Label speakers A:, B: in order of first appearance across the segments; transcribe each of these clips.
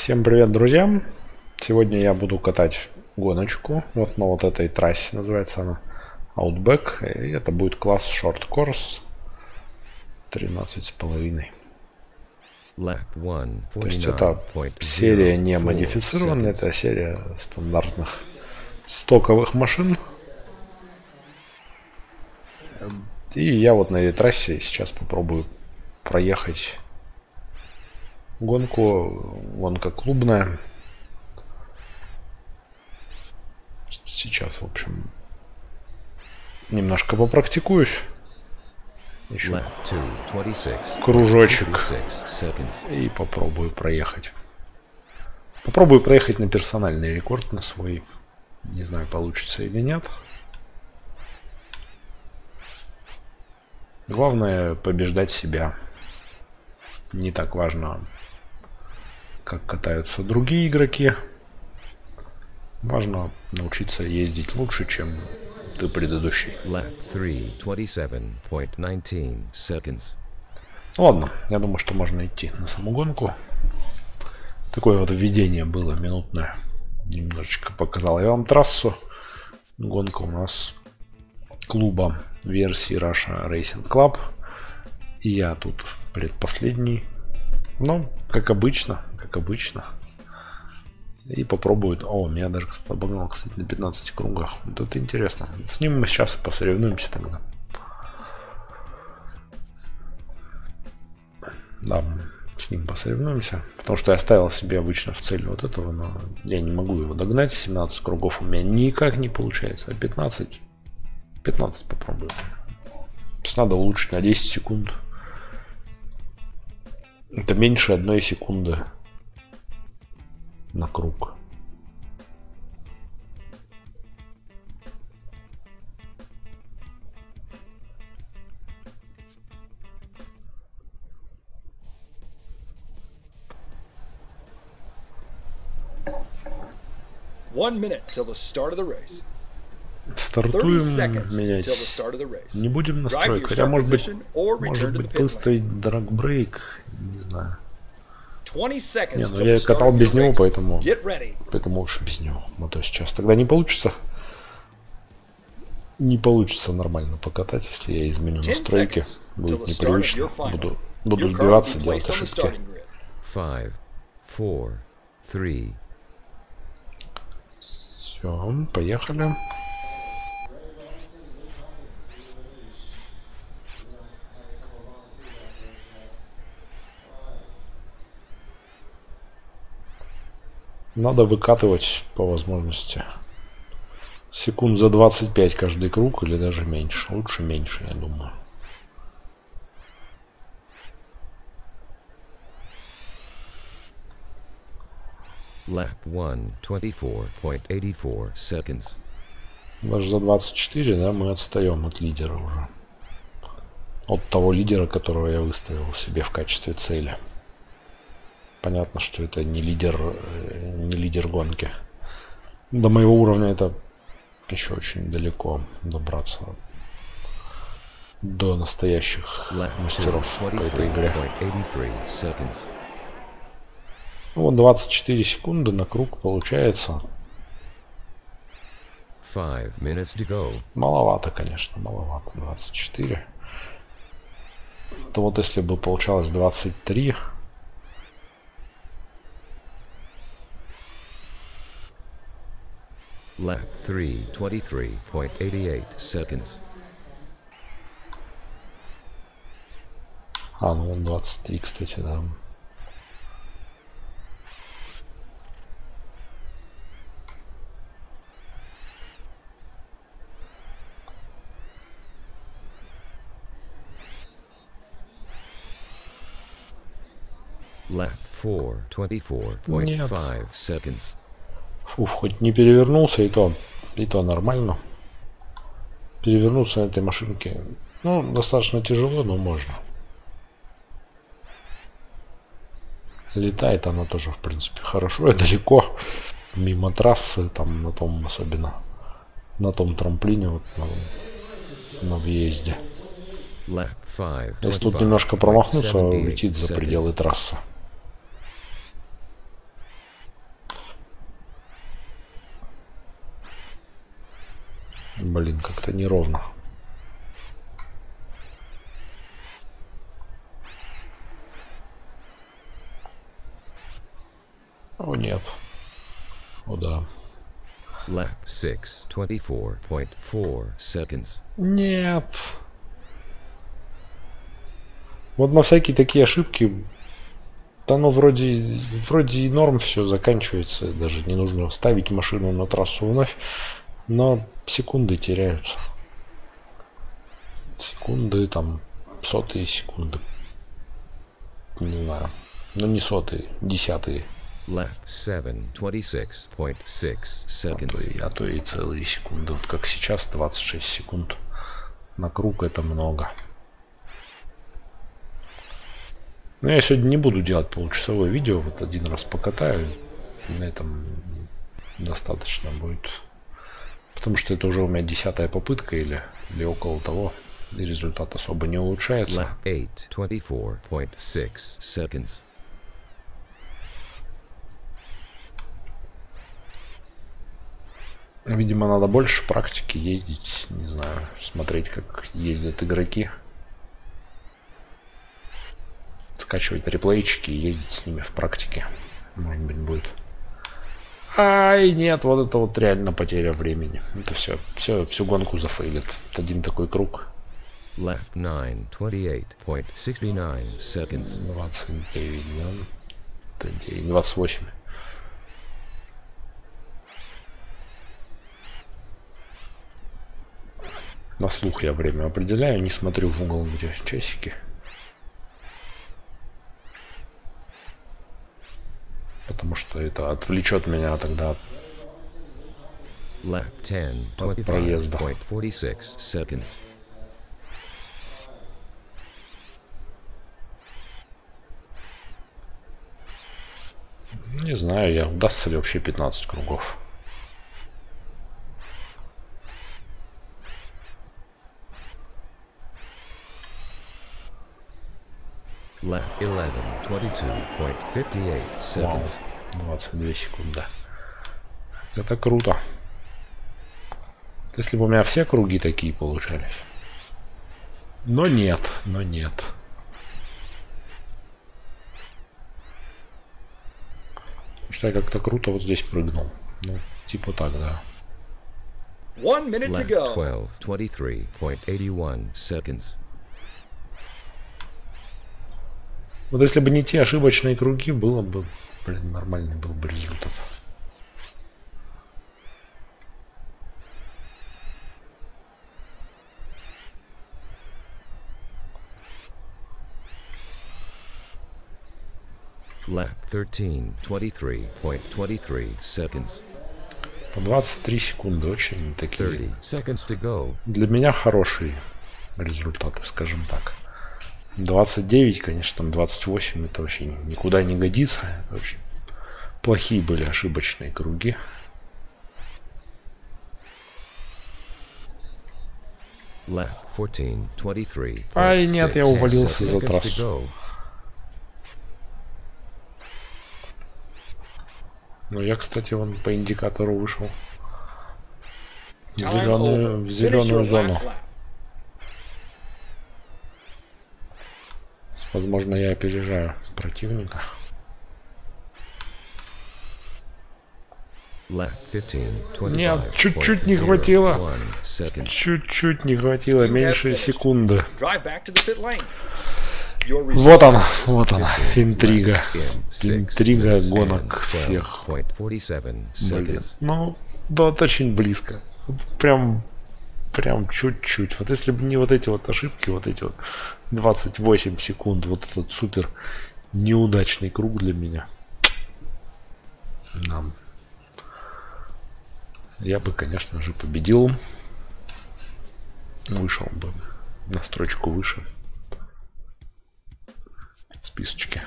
A: Всем привет, друзья! Сегодня я буду катать гоночку. Вот на вот этой трассе называется она Outback. И это будет класс Short Course. 13 с половиной. То есть это серия не модифицированная, это серия стандартных стоковых машин. И я вот на этой трассе сейчас попробую проехать гонку. Гонка клубная. Сейчас, в общем, немножко попрактикуюсь. Еще кружочек. И попробую проехать. Попробую проехать на персональный рекорд, на свой. Не знаю, получится или нет. Главное побеждать себя. Не так важно, как катаются другие игроки. Важно научиться ездить лучше, чем ты предыдущий. Ладно, я думаю, что можно идти на саму гонку. Такое вот введение было минутное. Немножечко показал я вам трассу. Гонка у нас клуба версии Russia Racing Club. И я тут предпоследний. Ну, как обычно, как обычно. И попробуют. О, меня даже обогнал, кстати, на 15 кругах. Вот это интересно. С ним мы сейчас посоревнуемся тогда. Да, с ним посоревнуемся. Потому что я ставил себе обычно в цель вот этого, но я не могу его догнать. 17 кругов у меня никак не получается. А 15 15 попробую. Надо улучшить на 10 секунд. Это меньше одной секунды на круг.
B: One minute till the start of the race.
A: Стартуем менять. Не будем настроить. Хотя, может быть, может быть, выставить драгбрейк. Не знаю. Не, ну я катал без него, поэтому, поэтому лучше без него. А то сейчас тогда не получится. Не получится нормально покатать, если я изменю настройки. Будет непривычно. Буду, буду сбиваться, делать ошибки. Five, four, three. Все, поехали. Надо выкатывать по возможности секунд за 25 каждый круг или даже меньше. Лучше меньше, я думаю. Lap 1, 24.84 seconds. Даже за 24, да, мы отстаем от лидера уже. От того лидера, которого я выставил себе в качестве цели. Понятно, что это не лидер, э, не лидер гонки. До моего уровня это еще очень далеко добраться до настоящих мастеров по этой игре. Ну, вот 24 секунды на круг получается. Маловато, конечно, маловато. 24. То вот если бы получалось 23, Lap 3, 23.88 seconds. А, ну он 23, кстати, да. Lap 4, 24.5 seconds. Уф, хоть не перевернулся, и то, и то нормально. Перевернуться на этой машинке, ну, достаточно тяжело, но можно. Летает она тоже, в принципе, хорошо и далеко. Мимо трассы, там на том особенно, на том трамплине, вот на, на въезде. Если тут немножко промахнуться, улетит за пределы трассы. Блин, как-то неровно. О, нет. О, да.
C: Lap 6, 24.4 seconds.
A: Нет. Вот на всякие такие ошибки, да ну вроде, вроде и норм все заканчивается, даже не нужно ставить машину на трассу вновь, но секунды теряются. Секунды, там, сотые секунды. Не знаю. Ну не сотые, десятые.
C: Lap 7, 26.6
A: А то,
C: seconds.
A: и, а то и целые секунды. Вот как сейчас 26 секунд. На круг это много. Но я сегодня не буду делать получасовое видео. Вот один раз покатаю. На этом достаточно будет. Потому что это уже у меня десятая попытка или, или около того. И результат особо не улучшается.
C: Lap 8, 24.6 seconds.
A: Видимо, надо больше практики ездить, не знаю, смотреть, как ездят игроки. Скачивать реплейчики и ездить с ними в практике. Может быть, будет. Ай, нет, вот это вот реально потеря времени. Это все, все, всю гонку зафейлит. Один такой круг.
C: Lap 9, 28.69 seconds.
A: 29, да? Это 9, 28. На слух я время определяю, не смотрю в угол, где часики. Потому что это отвлечет меня тогда от
C: Lap 10,
A: От проезда.
C: 25.46 seconds.
A: Не знаю, я удастся ли вообще 15 кругов.
C: Lap 11, 22.58
A: Вау,
C: seconds.
A: 22 секунды. Это круто. Если бы у меня все круги такие получались. Но нет, но нет. Потому что я как-то круто вот здесь прыгнул. Ну, типа так, да.
B: One minute to go.
C: 12, 23.81 seconds.
A: Вот если бы не те ошибочные круги, было бы, блин, нормальный был бы результат.
C: Lap 13, 23.23 seconds.
A: По 23 секунды очень такие
C: 30 seconds to go.
A: для меня хорошие результаты, скажем так. 29, конечно, там 28 это вообще никуда не годится. Это очень плохие были ошибочные круги.
C: Lap 14, 23.
A: Ай, нет, я увалился за трассу. Ну, я, кстати, вон по индикатору вышел. В зеленую, в зеленую зону.
B: last lap.
A: Возможно, я опережаю противника.
C: Lap 15,
A: Нет, чуть-чуть не хватило.
C: 25.01 seconds.
A: Чуть-чуть не хватило, меньше секунды. Вот она, вот она, интрига. Интрига гонок всех.
C: 12.47
A: Блин. Ну, да, вот очень близко. Прям, прям чуть-чуть. Вот если бы не вот эти вот ошибки, вот эти вот 28 секунд, вот этот супер неудачный круг для меня. Нам. Я бы, конечно же, победил. Вышел бы на строчку выше. В списочке.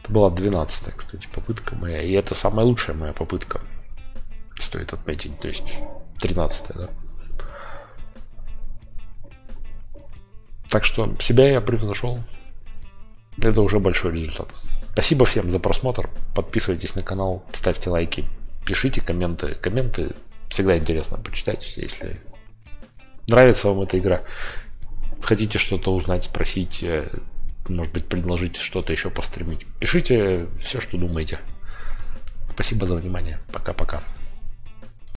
A: Это была 12 кстати, попытка моя. И это самая лучшая моя попытка. Стоит отметить. То есть 13 да. Так что себя я превзошел. Это уже большой результат. Спасибо всем за просмотр. Подписывайтесь на канал, ставьте лайки. Пишите комменты. Комменты всегда интересно почитать, если нравится вам эта игра. Хотите что-то узнать, спросить, э, может быть, предложить что-то еще постримить. Пишите все, что думаете. Спасибо за внимание. Пока-пока.